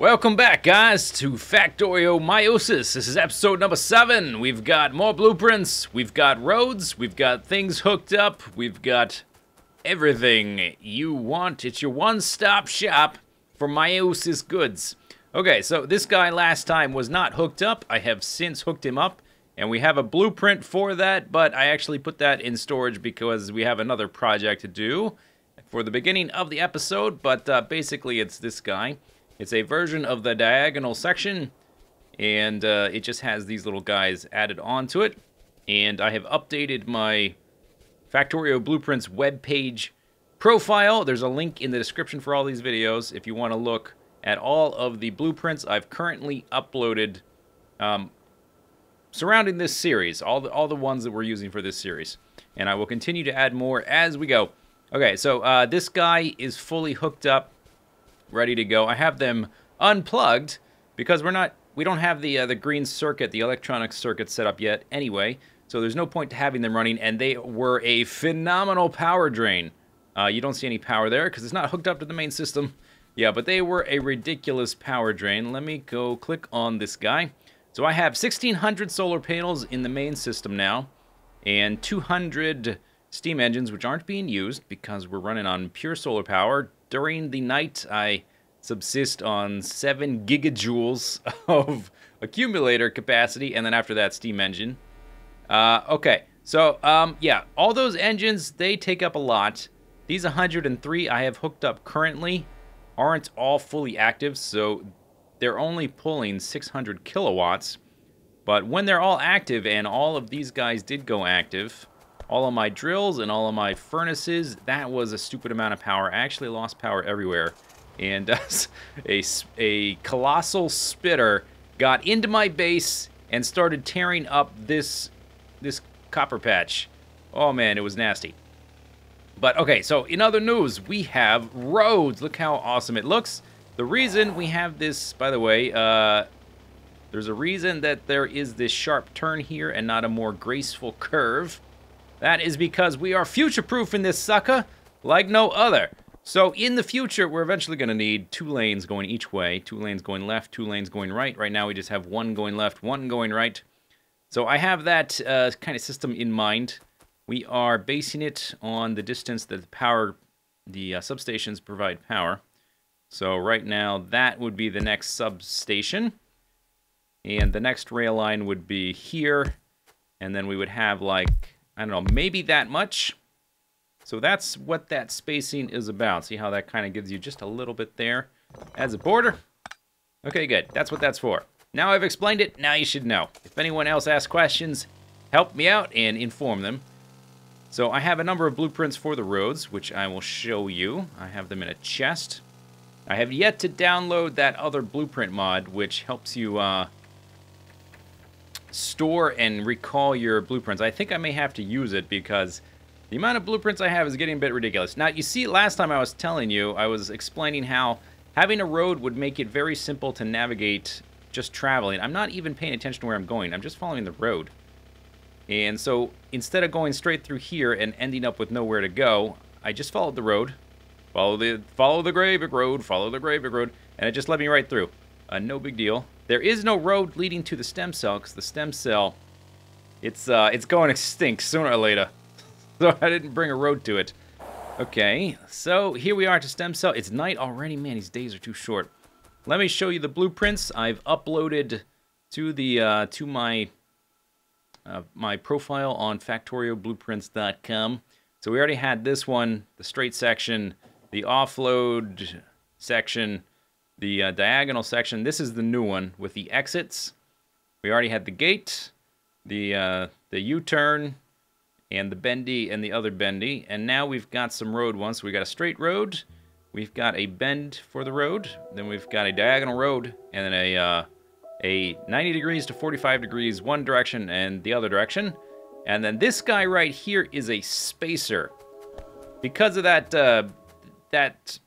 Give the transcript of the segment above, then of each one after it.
Welcome back, guys, to Factorio Meiosis. This is episode number seven. We've got more blueprints, we've got roads, we've got things hooked up, we've got everything you want. It's your one-stop shop for Meiosis goods. Okay, so this guy last time was not hooked up. I have since hooked him up, and we have a blueprint for that, but I actually put that in storage because we have another project to do for the beginning of the episode, but uh, basically it's this guy. It's a version of the diagonal section, and uh, it just has these little guys added onto it. And I have updated my Factorio Blueprints webpage profile. There's a link in the description for all these videos if you want to look at all of the blueprints I've currently uploaded um, surrounding this series, all the, all the ones that we're using for this series. And I will continue to add more as we go. Okay, so uh, this guy is fully hooked up ready to go. I have them unplugged because we're not we don't have the uh, the green circuit, the electronic circuit set up yet anyway. So there's no point to having them running, and they were a phenomenal power drain. Uh, you don't see any power there because it's not hooked up to the main system. Yeah, but they were a ridiculous power drain. Let me go click on this guy. So I have 1,600 solar panels in the main system now, and 200 steam engines, which aren't being used because we're running on pure solar power during the night, I subsist on 7 gigajoules of accumulator capacity, and then after that, steam engine. Uh, okay, so, um, yeah, all those engines, they take up a lot. These 103 I have hooked up currently aren't all fully active, so they're only pulling 600 kilowatts. But when they're all active, and all of these guys did go active, all of my drills and all of my furnaces, that was a stupid amount of power. I actually lost power everywhere. And uh, a, a colossal spitter got into my base and started tearing up this, this copper patch. Oh man, it was nasty. But okay, so in other news, we have roads. Look how awesome it looks. The reason we have this, by the way, uh, there's a reason that there is this sharp turn here and not a more graceful curve. That is because we are future-proofing this sucker like no other. So in the future, we're eventually going to need two lanes going each way. Two lanes going left, two lanes going right. Right now, we just have one going left, one going right. So I have that uh, kind of system in mind. We are basing it on the distance that the power, the uh, substations provide power. So right now, that would be the next substation. And the next rail line would be here. And then we would have like I don't know, maybe that much. So that's what that spacing is about. See how that kind of gives you just a little bit there as a border? Okay, good. That's what that's for. Now I've explained it, now you should know. If anyone else asks questions, help me out and inform them. So I have a number of blueprints for the roads, which I will show you. I have them in a chest. I have yet to download that other blueprint mod, which helps you uh, store and recall your blueprints. I think I may have to use it because the amount of blueprints I have is getting a bit ridiculous. Now, you see, last time I was telling you, I was explaining how having a road would make it very simple to navigate just traveling. I'm not even paying attention to where I'm going. I'm just following the road. And so instead of going straight through here and ending up with nowhere to go, I just followed the road. Follow the follow the Gravik Road, follow the Gravik Road, and it just led me right through. Uh, no big deal. There is no road leading to the stem cell because the stem cell, it's uh, it's going extinct sooner or later. so I didn't bring a road to it. Okay, so here we are to stem cell. It's night already. Man, these days are too short. Let me show you the blueprints I've uploaded to the uh, to my uh, my profile on FactorioBlueprints.com. So we already had this one, the straight section, the offload section, the uh, diagonal section. This is the new one with the exits. We already had the gate, the uh, the U-turn, and the bendy and the other bendy. And now we've got some road ones. So we got a straight road, we've got a bend for the road, then we've got a diagonal road, and then a uh, a 90 degrees to 45 degrees one direction and the other direction. And then this guy right here is a spacer. Because of that uh, that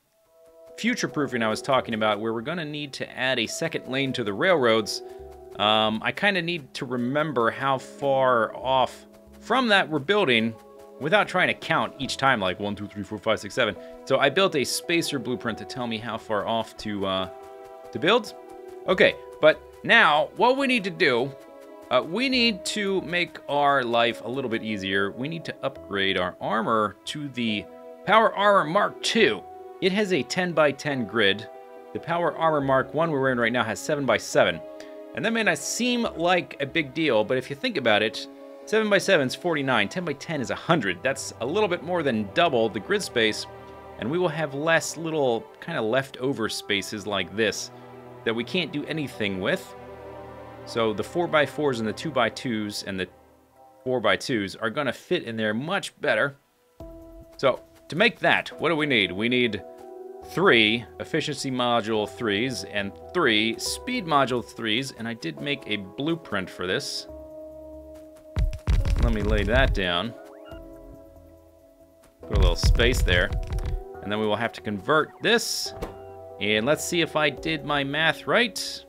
future-proofing I was talking about, where we're going to need to add a second lane to the railroads, um, I kind of need to remember how far off from that we're building without trying to count each time, like 1, 2, 3, 4, 5, 6, 7. So I built a spacer blueprint to tell me how far off to, uh, to build. Okay, but now what we need to do, uh, we need to make our life a little bit easier. We need to upgrade our armor to the Power Armor Mark II. It has a 10 by 10 grid. The Power Armor Mark 1 we're wearing right now has 7 by 7 And that may not seem like a big deal, but if you think about it, 7 by 7 is 49, 10 by 10 is 100. That's a little bit more than double the grid space, and we will have less little kind of leftover spaces like this that we can't do anything with. So the 4x4s and the 2x2s and the 4x2s are going to fit in there much better. So to make that, what do we need? We need three efficiency module 3s and three speed module 3s, and I did make a blueprint for this. Let me lay that down. Put a little space there. And then we will have to convert this. And let's see if I did my math right.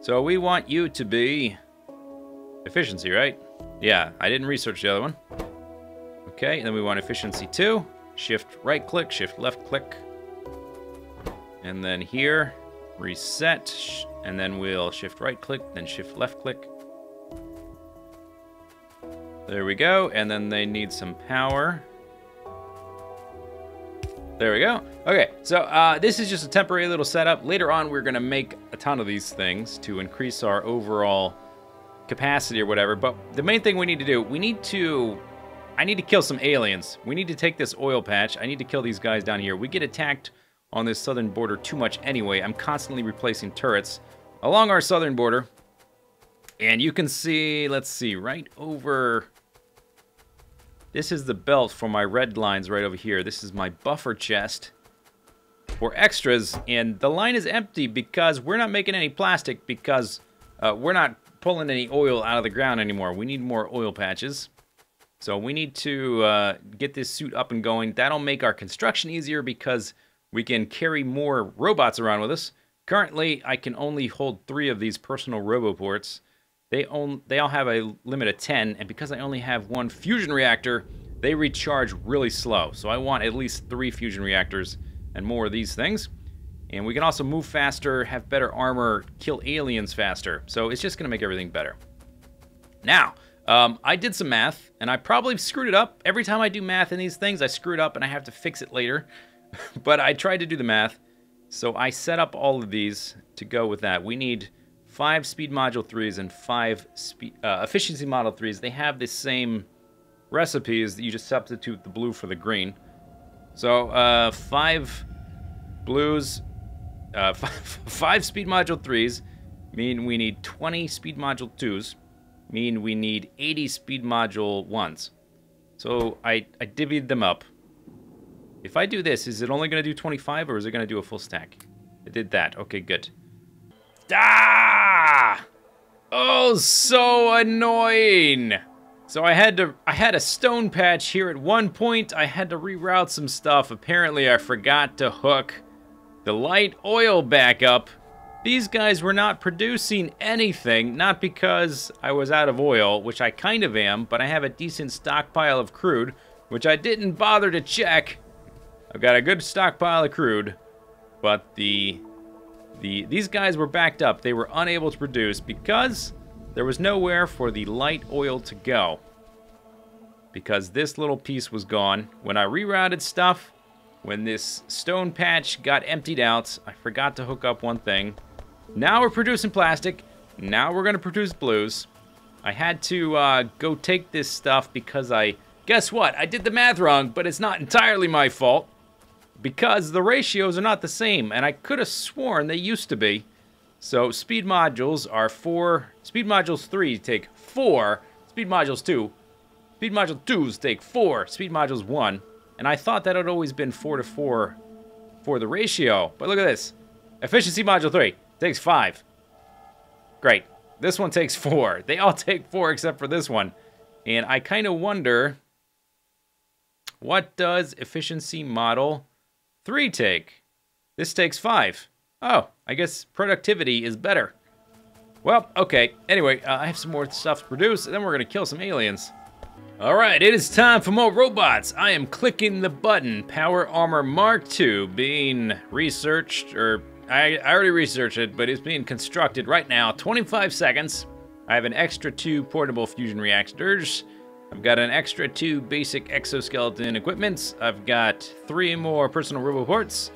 So we want you to be efficiency, right? Yeah, I didn't research the other one. Okay, and then we want efficiency 2. Shift right click, shift left click. And then here, reset. And then we'll shift right click, then shift left click. There we go. And then they need some power. There we go. Okay, so uh, this is just a temporary little setup. Later on, we're to make a ton of these things to increase our overall capacity or whatever. But the main thing we need to do, we need to... I need to kill some aliens. We need to take this oil patch. I need to kill these guys down here. We get attacked on this southern border too much anyway. I'm constantly replacing turrets along our southern border. And you can see, let's see, right over this is the belt for my red lines right over here. This is my buffer chest for extras. And the line is empty because we're not making any plastic because uh, we're not pulling any oil out of the ground anymore. We need more oil patches. So we need to uh, get this suit up and going. That'll make our construction easier because we can carry more robots around with us. Currently, I can only hold three of these personal roboports. They, they all have a limit of 10, and because I only have one fusion reactor, they recharge really slow. So I want at least three fusion reactors and more of these things. And we can also move faster, have better armor, kill aliens faster. So it's just going to make everything better. Now, um, I did some math, and I probably screwed it up. Every time I do math in these things, I screw it up and I have to fix it later. but I tried to do the math. So I set up all of these to go with that. We need five speed module 3s and five speed, uh, efficiency module 3s. They have the same recipes, that you just substitute the blue for the green. So, uh, five blues, uh, five, five speed module 3s mean we need 20 speed module 2s, mean we need 80 speed module 1s. So I, I divvied them up. If I do this, is it only going to do 25 or is it going to do a full stack? It did that. Okay, good. Ah! Oh, so annoying. So I had to I had a stone patch here at one point. I had to reroute some stuff. Apparently I forgot to hook the light oil back up. These guys were not producing anything, not because I was out of oil, which I kind of am, but I have a decent stockpile of crude, which I didn't bother to check. I've got a good stockpile of crude, but the the, these guys were backed up. They were unable to produce because there was nowhere for the light oil to go. Because this little piece was gone. When I rerouted stuff, when this stone patch got emptied out, I forgot to hook up one thing. Now we're producing plastic. Now we're going to produce blues. I had to uh, go take this stuff because I... Guess what? I did the math wrong, but it's not entirely my fault because the ratios are not the same, and I could have sworn they used to be. So speed modules are four, speed modules three take four, speed modules two, speed module twos take four, speed modules one, and I thought that had always been four to four for the ratio, but look at this. Efficiency module three takes five. Great. This one takes four. They all take four except for this one. And I kind of wonder, what does efficiency module Three take. This takes five. Oh, I guess productivity is better. Well, okay. Anyway, uh, I have some more stuff to produce, and then we're gonna kill some aliens. All right, it is time for more robots. I am clicking the button. Power Armor Mark II being researched, or I, I already researched it, but it's being constructed right now. 25 seconds. I have an extra two portable fusion reactors. I've got an extra two basic exoskeleton equipments. I've got three more personal roboports,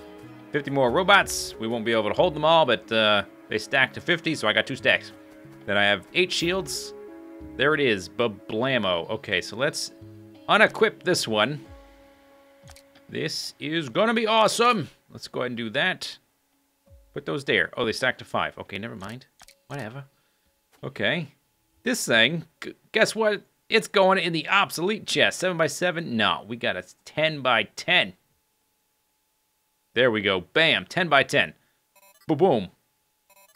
50 more robots. We won't be able to hold them all, but uh, they stack to 50, so I got two stacks. Then I have eight shields. There it is, Bablamo. Okay, so let's unequip this one. This is gonna be awesome. Let's go ahead and do that. Put those there. Oh, they stack to five. Okay, never mind. Whatever. Okay. This thing, guess what? It's going in the obsolete chest. 7 by 7 No, we got a 10 by 10 There we go. Bam. 10 by 10 Ba-boom.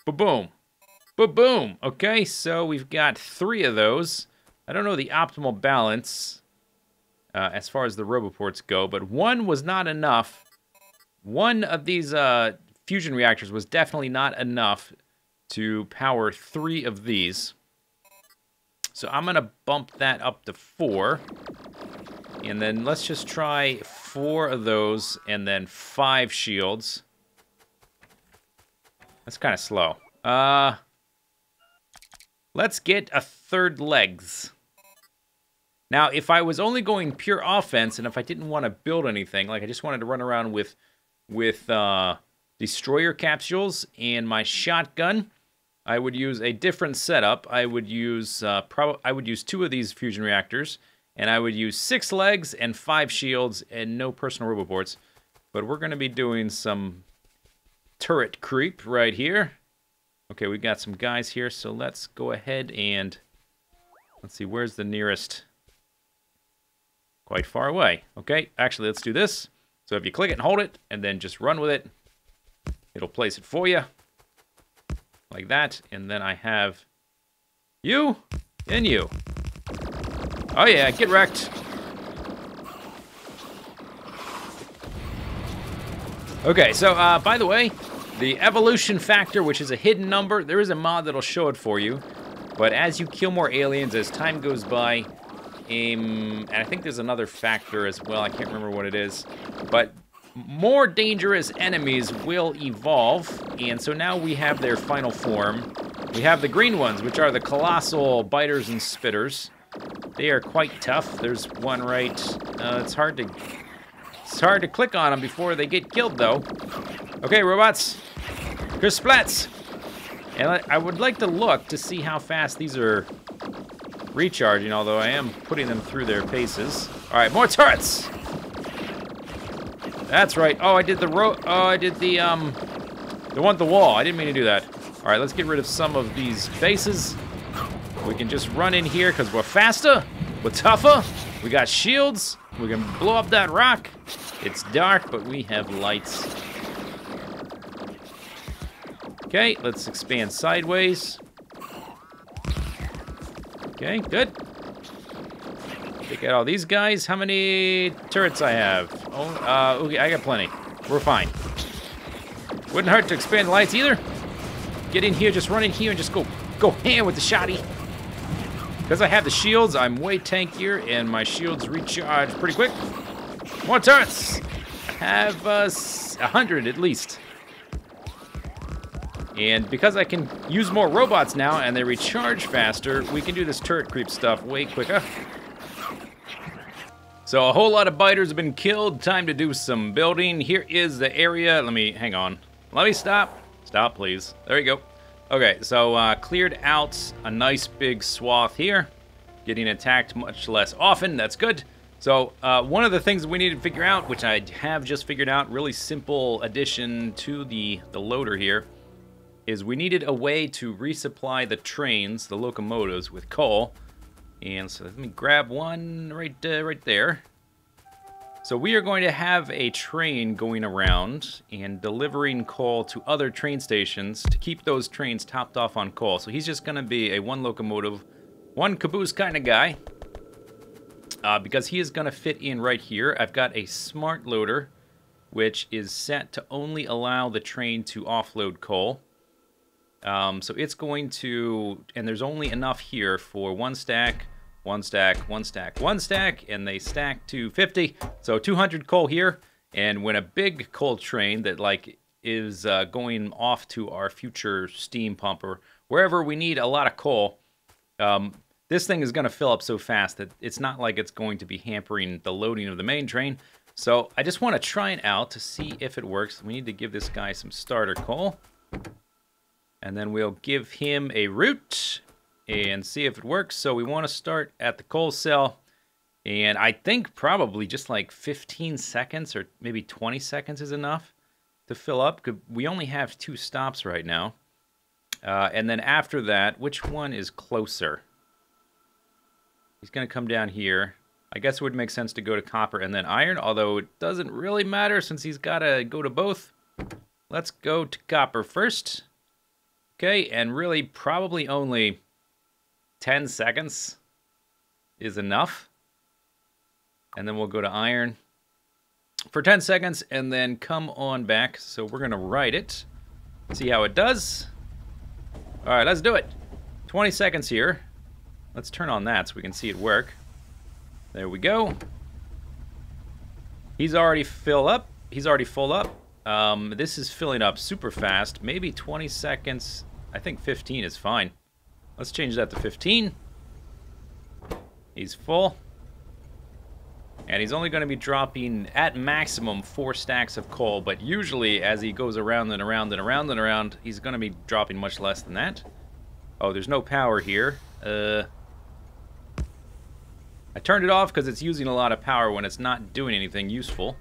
Ba-boom. Ba-boom. Okay, so we've got three of those. I don't know the optimal balance uh, as far as the roboports go, but one was not enough. One of these uh, fusion reactors was definitely not enough to power three of these. So I'm going to bump that up to four. And then let's just try four of those and then five shields. That's kind of slow. Uh, Let's get a third legs. Now, if I was only going pure offense and if I didn't want to build anything, like I just wanted to run around with with uh, destroyer capsules and my shotgun, I would use a different setup. I would use uh, I would use two of these fusion reactors, and I would use six legs and five shields and no personal roboports. But we're going to be doing some turret creep right here. Okay, we got some guys here, so let's go ahead and... Let's see, where's the nearest... Quite far away. Okay, actually, let's do this. So if you click it and hold it, and then just run with it, it'll place it for you. Like that, and then I have you and you. Oh yeah, get wrecked. Okay, so uh, by the way, the evolution factor, which is a hidden number, there is a mod that'll show it for you. But as you kill more aliens, as time goes by, um, and I think there's another factor as well, I can't remember what it is, but more dangerous enemies will evolve, and so now we have their final form. We have the green ones, which are the colossal biters and spitters. They are quite tough. There's one right. Uh, it's hard to it's hard to click on them before they get killed, though. Okay, robots. Here's splats. And I would like to look to see how fast these are recharging, although I am putting them through their paces. All right, more turrets. That's right. Oh, I did the ro. Oh, I did the um, the one at the wall. I didn't mean to do that. All right, let's get rid of some of these bases. We can just run in here because we're faster, we're tougher. We got shields. We can blow up that rock. It's dark, but we have lights. Okay, let's expand sideways. Okay, good. Take out all these guys. How many turrets I have? Oh, uh, okay, I got plenty. We're fine. Wouldn't hurt to expand the lights either. Get in here, just run in here and just go go ham with the shotty. Because I have the shields, I'm way tankier, and my shields recharge pretty quick. More turrets! Have uh, 100 at least. And because I can use more robots now and they recharge faster, we can do this turret creep stuff way quicker. So a whole lot of biters have been killed. Time to do some building. Here is the area. Let me, hang on. Let me stop. Stop, please. There you go. Okay, so uh, cleared out a nice big swath here. Getting attacked much less often. That's good. So uh, one of the things we need to figure out, which I have just figured out, really simple addition to the, the loader here, is we needed a way to resupply the trains, the locomotives, with coal. And so let me grab one right, uh, right there. So we are going to have a train going around and delivering coal to other train stations to keep those trains topped off on coal. So he's just going to be a one locomotive, one caboose kind of guy. Uh, because he is going to fit in right here. I've got a smart loader, which is set to only allow the train to offload coal. Um, so it's going to, and there's only enough here for one stack, one stack, one stack, one stack, and they stack to 50. So 200 coal here. And when a big coal train that like is uh, going off to our future steam pump or wherever we need a lot of coal. Um, this thing is going to fill up so fast that it's not like it's going to be hampering the loading of the main train. So I just want to try it out to see if it works. We need to give this guy some starter coal. And then we'll give him a route and see if it works. So we want to start at the coal cell. And I think probably just like 15 seconds or maybe 20 seconds is enough to fill up. We only have two stops right now. Uh, and then after that, which one is closer? He's going to come down here. I guess it would make sense to go to copper and then iron, although it doesn't really matter since he's got to go to both. Let's go to copper first. Okay, and really probably only 10 seconds is enough. And then we'll go to iron for 10 seconds and then come on back. So we're going to write it, see how it does. All right, let's do it. 20 seconds here. Let's turn on that so we can see it work. There we go. He's already fill up. He's already full up. Um, this is filling up super fast. Maybe 20 seconds. I think 15 is fine. Let's change that to 15. He's full. And he's only going to be dropping, at maximum, four stacks of coal. But usually, as he goes around and around and around and around, he's going to be dropping much less than that. Oh, there's no power here. Uh, I turned it off because it's using a lot of power when it's not doing anything useful.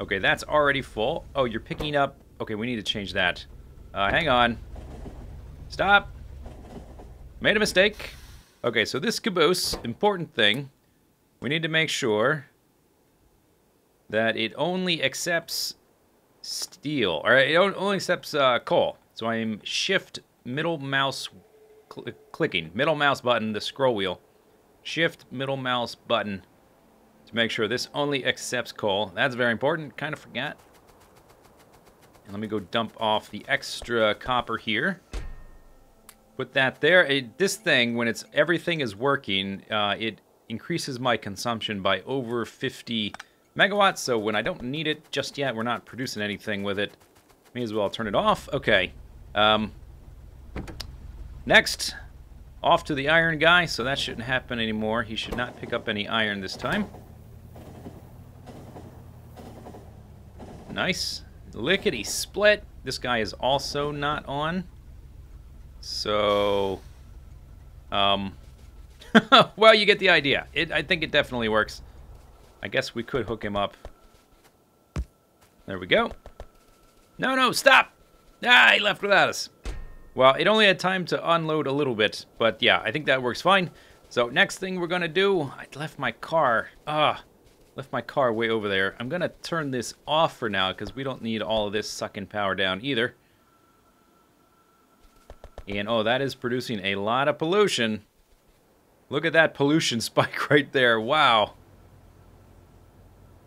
Okay, that's already full. Oh, you're picking up... Okay, we need to change that. Uh, hang on. Stop. Made a mistake. Okay, so this caboose, important thing. We need to make sure that it only accepts steel. Or it only accepts uh, coal. So I'm shift middle mouse cl clicking. Middle mouse button, the scroll wheel shift middle mouse button to make sure this only accepts coal. That's very important. Kind of forgot. And let me go dump off the extra copper here. Put that there. It, this thing, when it's everything is working, uh, it increases my consumption by over 50 megawatts. So when I don't need it just yet, we're not producing anything with it. May as well turn it off. Okay. Um, next, off to the iron guy, so that shouldn't happen anymore. He should not pick up any iron this time. Nice. Lickety split. This guy is also not on. So, um, well, you get the idea. It, I think it definitely works. I guess we could hook him up. There we go. No, no, stop! Ah, he left without us. Well, it only had time to unload a little bit, but yeah, I think that works fine. So next thing we're gonna do, I left my car, ah, left my car way over there. I'm gonna turn this off for now because we don't need all of this sucking power down either. And oh, that is producing a lot of pollution. Look at that pollution spike right there, wow.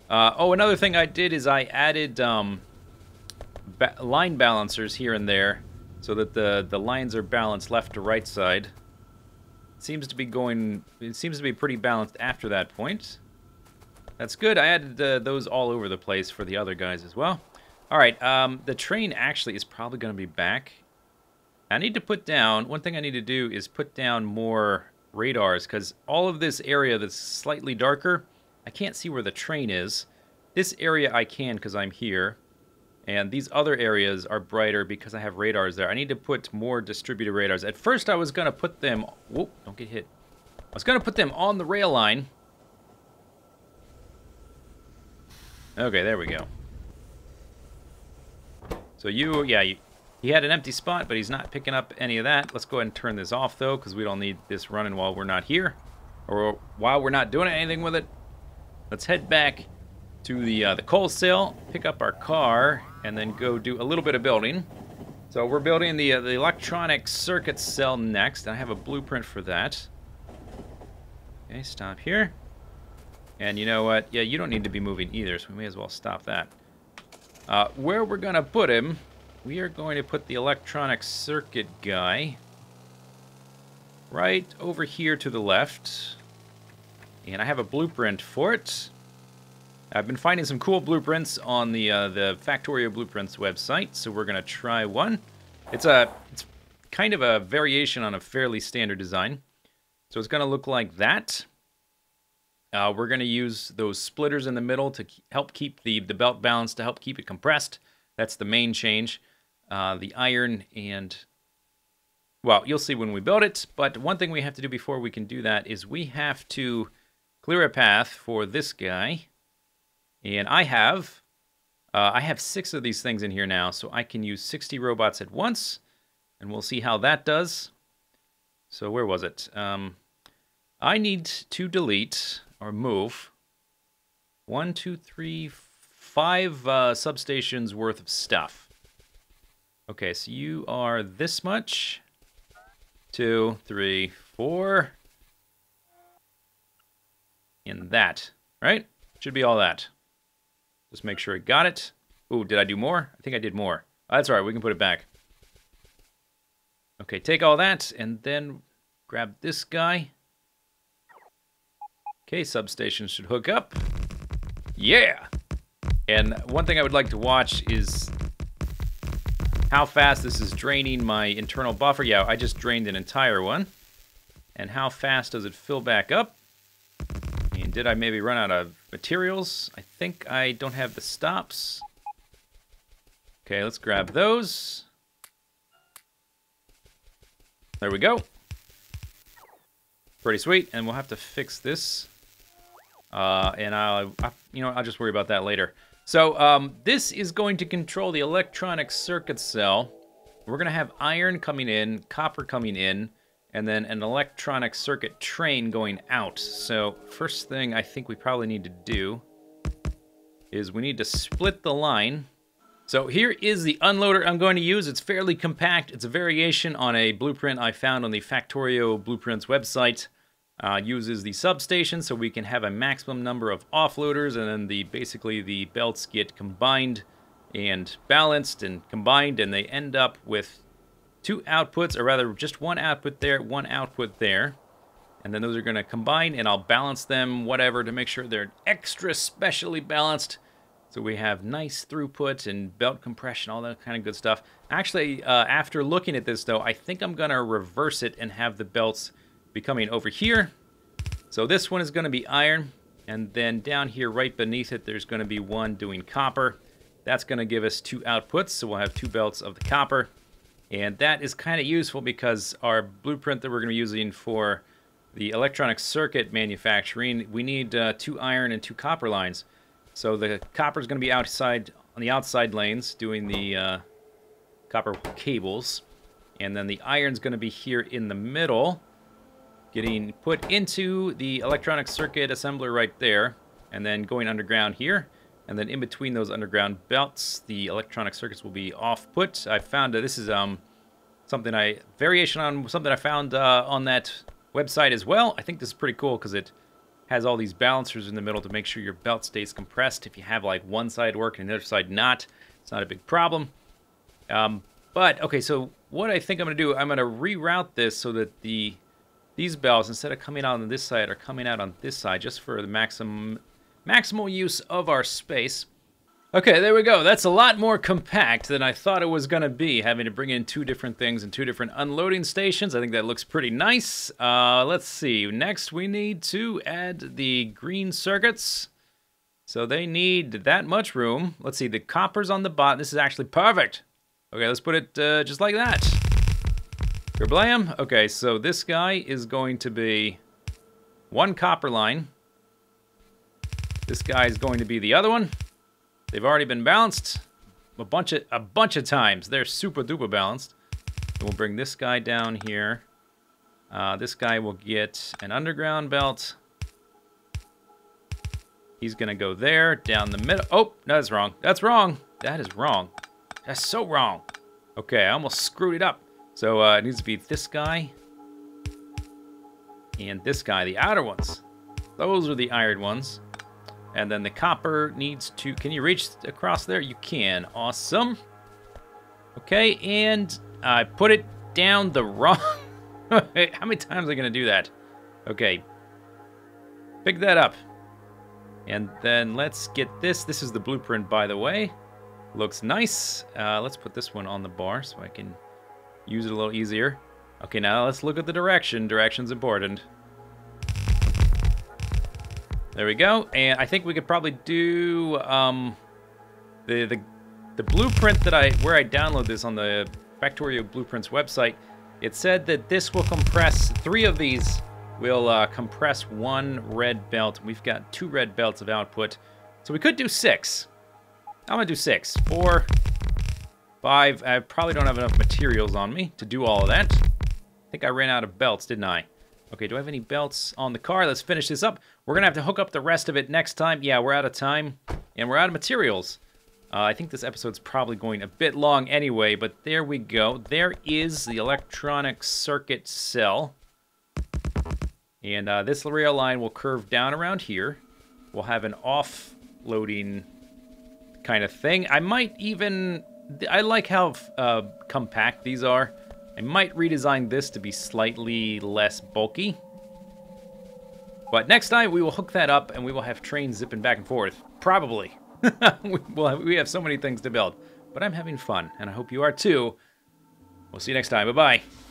Uh, oh, another thing I did is I added um, ba line balancers here and there so that the, the lines are balanced left to right side. It seems to be going, it seems to be pretty balanced after that point. That's good. I added uh, those all over the place for the other guys as well. All right, um, the train actually is probably going to be back. I need to put down, one thing I need to do is put down more radars because all of this area that's slightly darker, I can't see where the train is. This area I can because I'm here. And these other areas are brighter because I have radars there. I need to put more distributed radars. At first I was going to put them... Whoop, don't get hit. I was going to put them on the rail line. Okay, there we go. So you, yeah, you, he had an empty spot, but he's not picking up any of that. Let's go ahead and turn this off, though, because we don't need this running while we're not here. Or while we're not doing anything with it. Let's head back to the, uh, the coal cell, pick up our car, and then go do a little bit of building. So we're building the, uh, the electronic circuit cell next. I have a blueprint for that. Okay, stop here. And you know what? Yeah, you don't need to be moving either, so we may as well stop that. Uh, where we're going to put him, we are going to put the electronic circuit guy right over here to the left. And I have a blueprint for it. I've been finding some cool blueprints on the uh, the Factorio Blueprints website, so we're gonna try one. It's a it's kind of a variation on a fairly standard design. So it's gonna look like that. Uh, we're gonna use those splitters in the middle to help keep the the belt balanced, to help keep it compressed. That's the main change. Uh, the iron and well, you'll see when we build it, but one thing we have to do before we can do that is we have to clear a path for this guy. And I have, uh, I have six of these things in here now, so I can use 60 robots at once, and we'll see how that does. So where was it? Um, I need to delete or move one, two, three, five uh, substations worth of stuff. Okay, so you are this much two, three, four. And that, right? Should be all that. Just make sure I got it. Ooh, did I do more? I think I did more. Oh, that's all right, we can put it back. Okay, take all that, and then grab this guy. Okay, substation should hook up. Yeah! And one thing I would like to watch is how fast this is draining my internal buffer. Yeah, I just drained an entire one. And how fast does it fill back up? And did I maybe run out of materials? I think I don't have the stops. Okay, let's grab those. There we go. Pretty sweet, and we'll have to fix this. Uh, and I'll, I, you know, I'll just worry about that later. So um, this is going to control the electronic circuit cell. We're going to have iron coming in, copper coming in, and then an electronic circuit train going out. So first thing I think we probably need to do is we need to split the line. So here is the unloader I'm going to use. It's fairly compact. It's a variation on a blueprint I found on the Factorio Blueprints website uh, uses the substation so we can have a maximum number of offloaders and then the basically the belts get combined and balanced and combined and they end up with two outputs or rather just one output there one output there. And then those are going to combine and I'll balance them whatever to make sure they're extra specially balanced. So we have nice throughput and belt compression all that kind of good stuff. Actually uh, after looking at this though I think I'm gonna reverse it and have the belts be coming over here. So this one is going to be iron, and then down here right beneath it, there's going to be one doing copper. That's going to give us two outputs, so we'll have two belts of the copper. And that is kind of useful because our blueprint that we're going to be using for the electronic circuit manufacturing, we need uh, two iron and two copper lines. So the copper is going to be outside on the outside lanes doing the uh, copper cables. And then the iron's going to be here in the middle getting put into the electronic circuit assembler right there, and then going underground here. And then in between those underground belts, the electronic circuits will be off put. I found this is um something I variation on something I found uh, on that website as well. I think this is pretty cool because it has all these balancers in the middle to make sure your belt stays compressed. If you have like one side working and the other side not, it's not a big problem. Um, but okay, so what I think I'm gonna do, I'm gonna reroute this so that the these bells, instead of coming out on this side, are coming out on this side just for the maximum maximal use of our space. Okay, there we go. That's a lot more compact than I thought it was going to be, having to bring in two different things and two different unloading stations. I think that looks pretty nice. Uh, let's see. Next, we need to add the green circuits. So they need that much room. Let's see. The copper's on the bottom. This is actually perfect. Okay, let's put it uh, just like that. Kerblam. Okay, so this guy is going to be one copper line. This guy is going to be the other one. They've already been balanced a bunch of a bunch of times. They're super duper balanced. we'll bring this guy down here. Uh, this guy will get an underground belt. He's gonna go there, down the middle. Oh, no, that's wrong. That's wrong. That is wrong. That's so wrong. Okay, I almost screwed it up. So uh, it needs to be this guy and this guy, the outer ones. Those are the iron ones. And then the copper needs to... Can you reach across there? You can. Awesome. Okay, and I put it down the wrong... How many times am I going to do that? Okay. Pick that up. And then let's get this. This is the blueprint, by the way. Looks nice. Uh, let's put this one on the bar so I can use it a little easier. Okay, now let's look at the direction. Direction's important. There we go. And I think we could probably do um, the, the the blueprint that I where I download this on the Factorio Blueprints website. It said that this will compress three of these will uh, compress one red belt. We've got two red belts of output, so we could do six. I'm gonna do six, four, five. I probably don't have enough materials on me to do all of that. I think I ran out of belts, didn't I? Okay, do I have any belts on the car? Let's finish this up. We're gonna have to hook up the rest of it next time. Yeah, we're out of time, and we're out of materials. Uh, I think this episode's probably going a bit long anyway, but there we go. There is the electronic circuit cell. And uh, this rail line will curve down around here. We'll have an off-loading kind of thing. I might even... I like how uh, compact these are. I might redesign this to be slightly less bulky. But next time, we will hook that up and we will have trains zipping back and forth. Probably. well, we have so many things to build. But I'm having fun, and I hope you are too. We'll see you next time. Bye-bye.